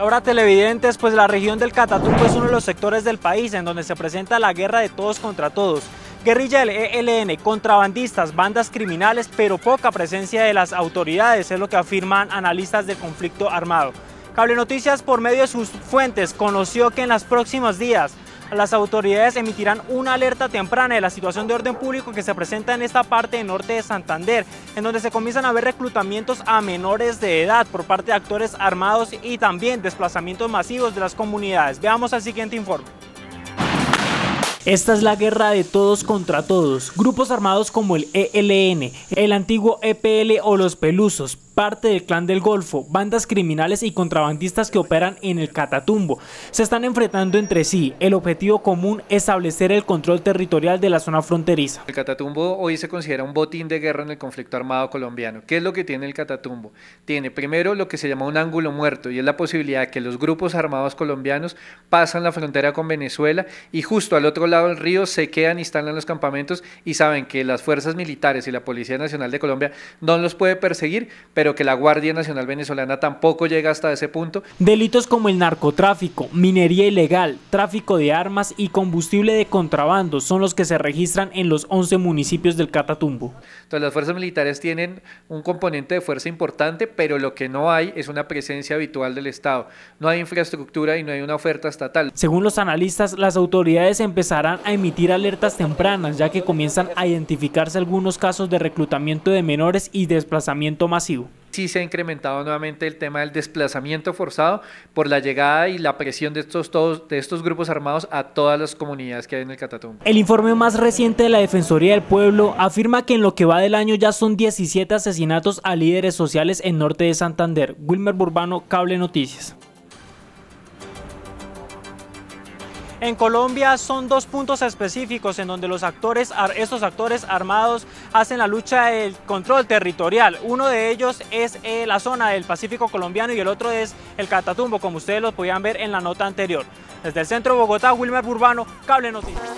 Ahora televidentes, pues la región del Catatumbo es uno de los sectores del país en donde se presenta la guerra de todos contra todos. Guerrilla del ELN, contrabandistas, bandas criminales, pero poca presencia de las autoridades, es lo que afirman analistas del conflicto armado. Cable Noticias, por medio de sus fuentes, conoció que en los próximos días las autoridades emitirán una alerta temprana de la situación de orden público que se presenta en esta parte del norte de Santander, en donde se comienzan a ver reclutamientos a menores de edad por parte de actores armados y también desplazamientos masivos de las comunidades. Veamos el siguiente informe. Esta es la guerra de todos contra todos. Grupos armados como el ELN, el antiguo EPL o los Pelusos, parte del clan del Golfo, bandas criminales y contrabandistas que operan en el Catatumbo. Se están enfrentando entre sí. El objetivo común es establecer el control territorial de la zona fronteriza. El Catatumbo hoy se considera un botín de guerra en el conflicto armado colombiano. ¿Qué es lo que tiene el Catatumbo? Tiene primero lo que se llama un ángulo muerto y es la posibilidad de que los grupos armados colombianos pasan la frontera con Venezuela y justo al otro lado del río se quedan, instalan los campamentos y saben que las fuerzas militares y la Policía Nacional de Colombia no los puede perseguir, pero que la Guardia Nacional Venezolana tampoco llega hasta ese punto. Delitos como el narcotráfico, minería ilegal, tráfico de armas y combustible de contrabando son los que se registran en los 11 municipios del Catatumbo. Entonces las fuerzas militares tienen un componente de fuerza importante, pero lo que no hay es una presencia habitual del Estado. No hay infraestructura y no hay una oferta estatal. Según los analistas, las autoridades empezarán a emitir alertas tempranas, ya que comienzan a identificarse algunos casos de reclutamiento de menores y desplazamiento masivo sí se ha incrementado nuevamente el tema del desplazamiento forzado por la llegada y la presión de estos, todos, de estos grupos armados a todas las comunidades que hay en el Catatumbo. El informe más reciente de la Defensoría del Pueblo afirma que en lo que va del año ya son 17 asesinatos a líderes sociales en norte de Santander. Wilmer Burbano, Cable Noticias. En Colombia son dos puntos específicos en donde los actores, estos actores armados hacen la lucha del control territorial. Uno de ellos es eh, la zona del Pacífico colombiano y el otro es el Catatumbo, como ustedes lo podían ver en la nota anterior. Desde el centro de Bogotá, Wilmer Burbano, Cable Noticias.